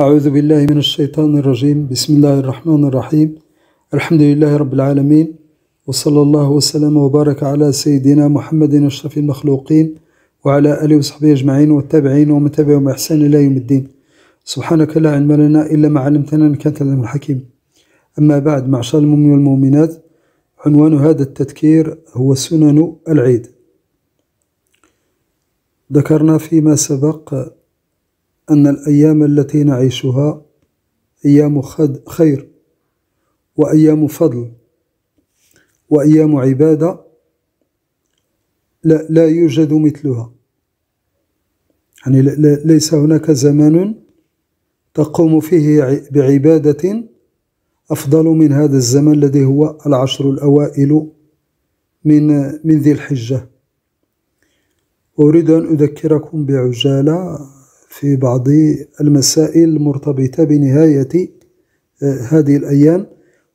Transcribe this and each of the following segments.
أعوذ بالله من الشيطان الرجيم. بسم الله الرحمن الرحيم. الحمد لله رب العالمين وصلى الله وسلم وبارك على سيدنا محمد أشرف المخلوقين وعلى آله وصحبه أجمعين والتابعين ومن تبعهم بإحسان إلى يوم الدين. سبحانك لا علم لنا إلا ما علمتنا إنك أنت العليم الحكيم. أما بعد معشر المؤمنين والمؤمنات عنوان هذا التذكير هو سنن العيد. ذكرنا فيما سبق أن الأيام التي نعيشها أيام خير وأيام فضل وأيام عبادة لا, لا يوجد مثلها. يعني ليس هناك زمان تقوم فيه بعبادة أفضل من هذا الزمن الذي هو العشر الأوائل من من ذي الحجة. أريد أن أذكركم بعجالة في بعض المسائل المرتبطة بنهاية آه، هذه الأيام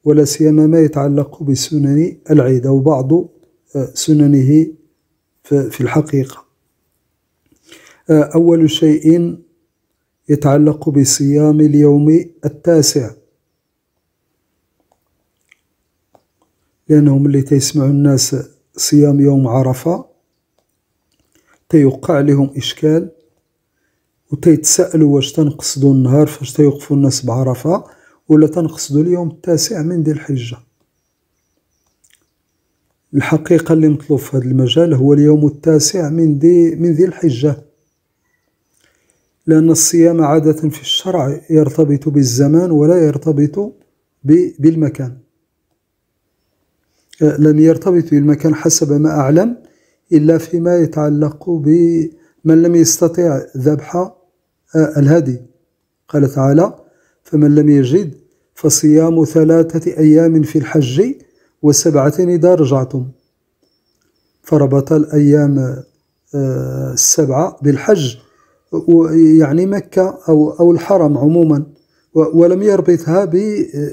ولا سيما ما يتعلق بسنن العيد أو بعض آه، سننه في الحقيقة. آه، أول شيء يتعلق بصيام اليوم التاسع. لأنهم اللي تيسمعوا الناس صيام يوم عرفة تيوقع لهم إشكال وتيتسألوا واش تنقصدوا النهار فاش تيوقفوا الناس بعرفة ولا تنقصدوا اليوم التاسع من ذي الحجة. الحقيقة اللي مطلوب في هذا المجال هو اليوم التاسع من ذي من ذي الحجة. لأن الصيام عادة في الشرع يرتبط بالزمان ولا يرتبط بالمكان. لم يرتبط بالمكان حسب ما أعلم إلا فيما يتعلق بمن لم يستطع ذبح الهدي. قال تعالى فمن لم يجد فصيام ثلاثة أيام في الحج وسبعة إذا رجعتم. فربط الأيام آه، السبعة بالحج يعني مكة أو, أو الحرم عموما ولم يربطها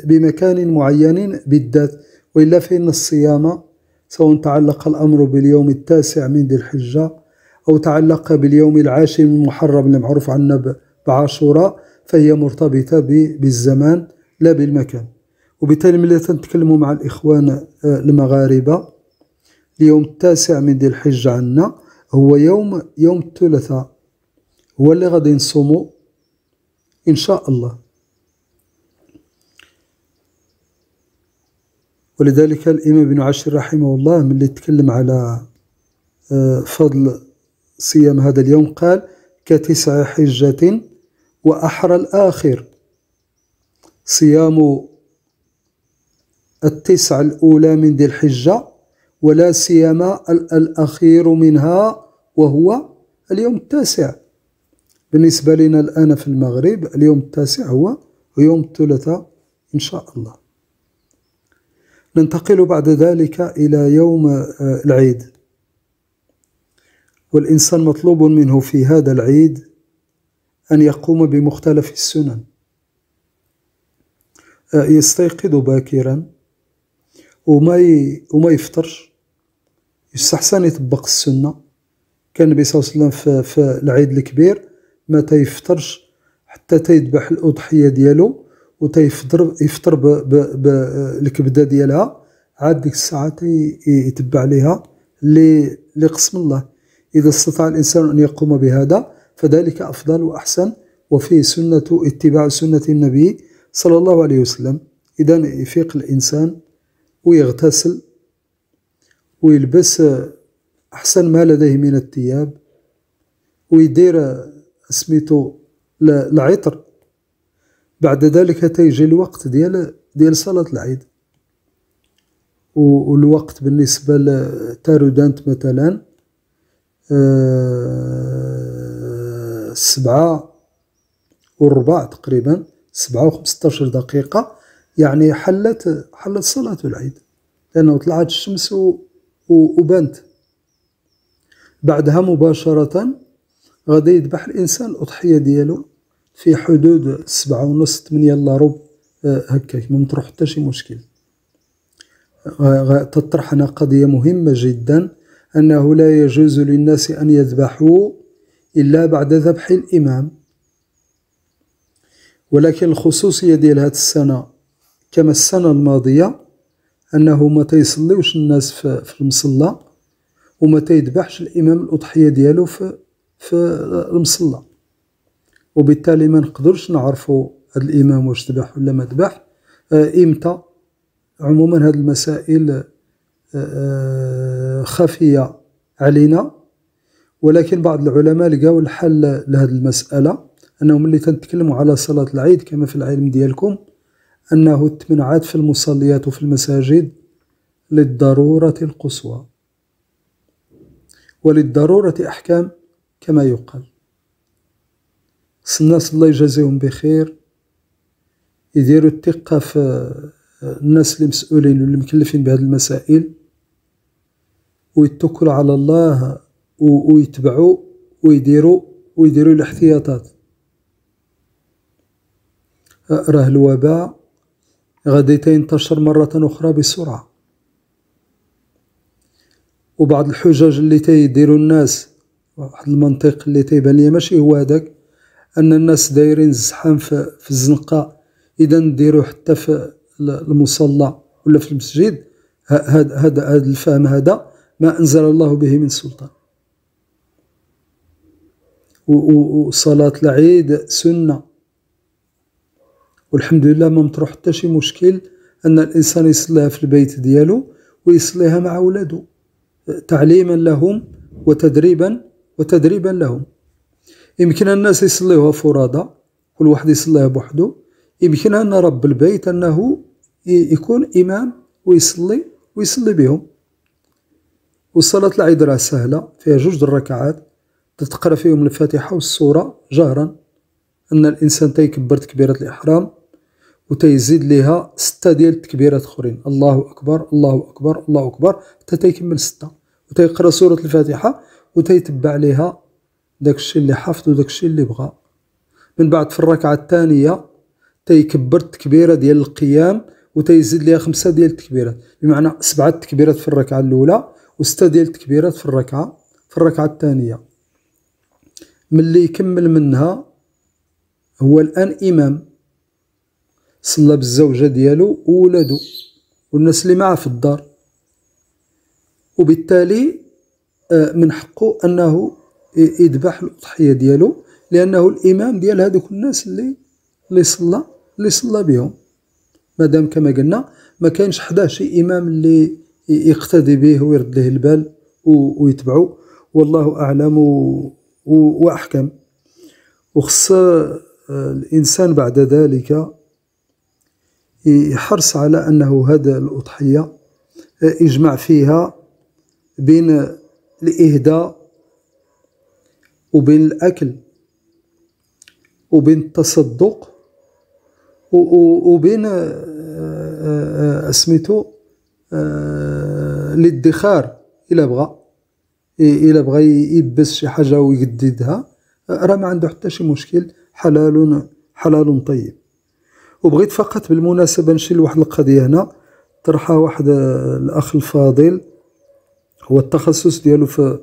بمكان معين بالذات وإلا فإن الصيام سواء تعلق الأمر باليوم التاسع من ذي الحجة أو تعلق باليوم العاشر من محرم المعروف عنا بعاشوراء فهي مرتبطة بالزمان لا بالمكان. وبالتالي ملي تنتكلموا مع الإخوان آه، المغاربة اليوم التاسع من ذي الحجة عنا هو يوم يوم الثلاثاء. هو اللي غادي نصوموا إن شاء الله. ولذلك الإمام ابن عاشر رحمه الله من اللي تكلم على آه، فضل صيام هذا اليوم قال كتسع حجة وأحرى الآخر. صيام التسع الأولى من ذي الحجة ولا سيما الأخير منها وهو اليوم التاسع. بالنسبة لنا الآن في المغرب اليوم التاسع هو يوم الثلاثاء إن شاء الله. ننتقل بعد ذلك إلى يوم آه، العيد. والإنسان مطلوب منه في هذا العيد أن يقوم بمختلف السنن. آه، يستيقظ باكرا وما وما يفطرش يستحسن يطبق السنة. كان النبي صلى الله عليه وسلم في العيد الكبير ما تيفطرش حتى تيذبح الأضحية ديالو وتيفطر يفطر بالكبده ديالها. عاد ديك الساعة يتبع عليها لقسم الله. إذا استطاع الإنسان أن يقوم بهذا فذلك أفضل وأحسن. وفيه سنة اتباع سنة النبي صلى الله عليه وسلم. إذا يفيق الإنسان ويغتسل ويلبس أحسن ما لديه من الثياب ويدير سميتو العطر. بعد ذلك تيجي الوقت ديال ديال صلاة العيد. والوقت بالنسبة لتارودانت مثلا سبعة وربع تقريبا سبعة وخمسطاشر دقيقة. يعني حلت حلت صلاة العيد لأنه طلعت الشمس وبانت. بعدها مباشرة غادي يذبح الإنسان الأضحية ديالو في حدود سبعة ونص ثمانية إلا ربع آه، هكاك. ما مطروح حتى شي مشكل. تطرح هنا قضية مهمة جدا. أنه لا يجوز للناس أن يذبحوا إلا بعد ذبح الإمام. ولكن الخصوصية ديال هاد السنة كما السنة الماضية أنه ما تيصليوش الناس في, المصلى وما تيذبحش الإمام الأضحية ديالو في, في المصلى. وبالتالي ما نقدرش نعرفوا هاد الإمام واش ذبح ولا ما ذبح. آه، إمتى؟ عموما هاد المسائل آه، آه، خفية علينا ولكن بعض العلماء لقاو الحل لهذه المسألة أنه ملي تنتكلموا على صلاة العيد كما في العلم ديالكم أنه التمنعات في المصليات وفي المساجد للضرورة القصوى وللضرورة أحكام كما يقال. الناس الله يجازيهم بخير يديروا الثقة في الناس اللي مسؤولين واللي مكلفين بهذه المسائل. ويتكلوا على الله ويتبعوا ويديروا ويديروا الاحتياطات. راه الوباء غادي تنتشر مرة أخرى بسرعة. وبعض الحجج اللي تيديروا الناس واحد المنطق اللي تيبان لي ماشي هو هذاك أن الناس دايرين الزحام في, في الزنقة. إذا نديرو حتى في المصلى ولا في المسجد هذا هذا الفهم هذا ما أنزل الله به من سلطان. وصلاة العيد سنة. والحمد لله ما مطروح حتى شي مشكل أن الإنسان يصليها في البيت ديالو ويصليها مع ولادو تعليما لهم وتدريبا وتدريبا لهم. يمكن الناس يصليوها فرادى كل واحد يصليها بوحدو. يمكن أن رب البيت أنه يكون إمام ويصلي ويصلي بهم. وصلاة العيد راه سهلة فيها جوج الركعات. تتقرا فيهم الفاتحة والسورة جهرا أن الإنسان تيكبر تكبيرة الإحرام وتيزيد ليها ستة ديال التكبيرات أخرين. الله أكبر الله أكبر الله أكبر حتى تيكمل ستة. وتيقرأ سورة الفاتحة وتيتبع ليها داكشي اللي حفظ وداكشي اللي بغا من بعد في الركعة الثانية تيكبر التكبيرة ديال القيام وتيزيد ليها خمسة ديال التكبيرات. بمعنى سبعة تكبيرات في الركعة الأولى وستة ديال التكبيرات في الركعة في الركعة الثانية. ملي يكمل منها هو الآن إمام. صلى بالزوجة ديالو وولادو والناس اللي معاه في الدار. وبالتالي آه، من حقه أنه يذبح الأضحية ديالو لأنه الإمام ديال هذوك الناس اللي اللي صلى اللي صلى بهم. مادام كما قلنا ما كانش حداه شي إمام اللي يقتدي به ويرد له البال ويتبعه والله أعلم وأحكم. وخص الإنسان بعد ذلك يحرص على أنه هذا الأضحية يجمع فيها بين الإهداء وبين الأكل وبين التصدق وبين اسميتو الادخار إلا بغى إلا بغى يبس شي حاجة ويجددها راه ما عنده حتى شي مشكل. حلال حلال طيب. وبغيت فقط بالمناسبة نشير لواحد القضية هنا. طرحها واحد الأخ الفاضل. هو التخصص ديالو في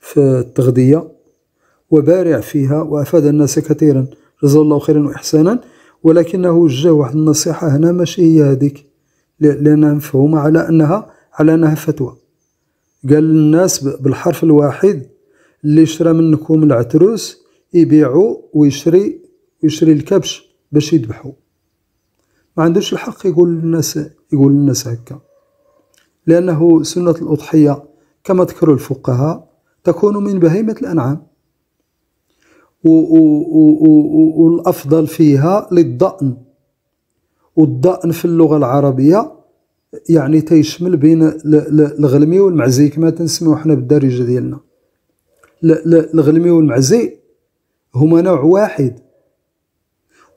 في التغذية. وبارع فيها وأفاد الناس كثيرا. جزاه الله خيرا وإحسانا. ولكنه وجه واحد النصيحة هنا. ماشي هي هذيك. لأنها مفهومة على أنها على أنها فتوى. قال للناس بالحرف الواحد اللي شرى منكم العتروس يبيعوا ويشري ويشري الكبش باش يذبحوا. ما عندوش الحق يقول للناس يقول للناس هكا. لأنه سنة الأضحية كما ذكروا الفقهاء تكون من بهيمة الأنعام. والأفضل فيها للضأن. والضأن في اللغة العربية يعني تيشمل بين الغلمي والمعزي كما تنسميو حنا بالدارجة ديالنا. الغلمي والمعزي هما نوع واحد.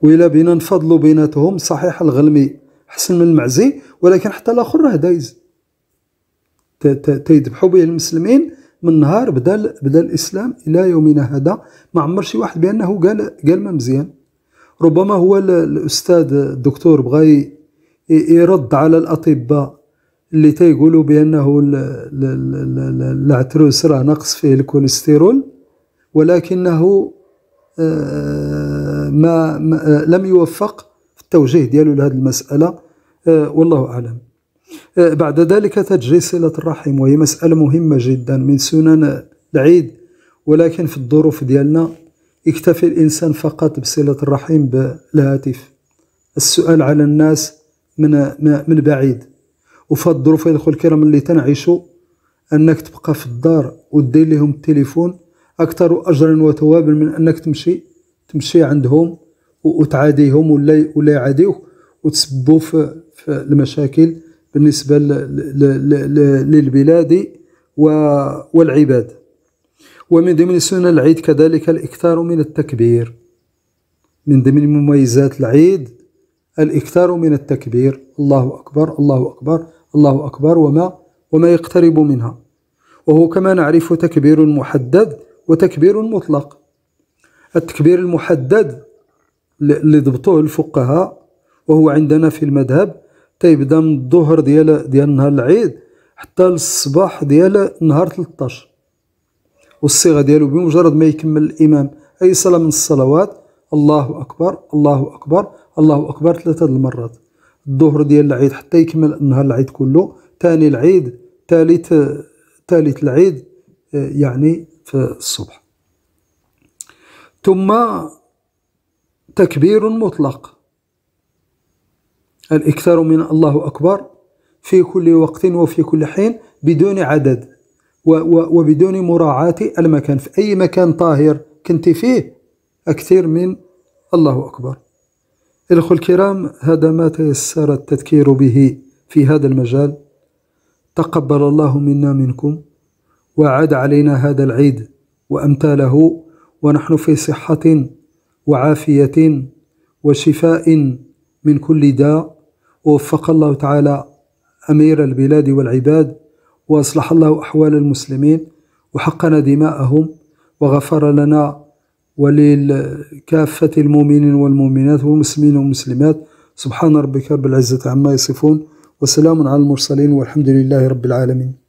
وإلا بينا نفضلوا بيناتهم صحيح الغلمي حسن من المعزي ولكن حتى الآخر راه دايز. تيذبحوا به المسلمين من نهار بدا بدا الإسلام إلى يومنا هذا. ما عمر شي واحد بأنه قال قال ما مزيان. ربما هو الأستاذ الدكتور بغى يرد على الأطباء اللي تيقولوا بأنه العتروس راه ناقص فيه الكوليسترول ولكنه آه، ما, ما لم يوفق في التوجيه ديالو لهذه المسألة والله أعلم. بعد ذلك تجري صلة الرحم وهي مسألة مهمة جدا من سنن العيد ولكن في الظروف ديالنا يكتفي الإنسان فقط بصلة الرحم بالهاتف السؤال على الناس من من بعيد. وفي الظروف يدخل الكرام اللي تنعيشوا أنك تبقى في الدار ودير لهم التليفون أكثر أجرا وثوابا من أنك تمشي تمشي عندهم وتعاديهم ولا ولا يعاديوك وتسبوا في, في المشاكل بالنسبة للبلاد والعباد. ومن ضمن سنن العيد كذلك الإكثار من التكبير. من ضمن مميزات العيد الإكثار من التكبير. الله أكبر الله أكبر الله أكبر وما وما يقترب منها. وهو كما نعرف تكبير محدد وتكبير مطلق. التكبير المحدد اللي ضبطوه الفقهاء وهو عندنا في المذهب تيبدا من الظهر ديال ديال نهار العيد حتى للصباح ديال نهار 13 والصيغة ديالو بمجرد ما يكمل الإمام. أي صلاة من الصلوات؟ الله أكبر الله أكبر الله أكبر ثلاثة المرات. الظهر ديال العيد حتى يكمل نهار العيد كله. ثاني العيد ثالث ثالث العيد يعني في الصبح. ثم تكبير مطلق. الإكثار من الله أكبر في كل وقت وفي كل حين بدون عدد. وبدون مراعاة المكان. في أي مكان طاهر كنت فيه أكثر من الله أكبر. الأخوة الكرام هذا ما تيسر التذكير به في هذا المجال. تقبل الله منا منكم وعاد علينا هذا العيد وأمثاله ونحن في صحة وعافية وشفاء من كل داء. ووفق الله تعالى أمير البلاد والعباد وأصلح الله أحوال المسلمين وحقن دماءهم وغفر لنا ولكافة المؤمنين والمؤمنات والمسلمين والمسلمات. سبحان ربك رب العزة عما يصفون وسلام على المرسلين والحمد لله رب العالمين.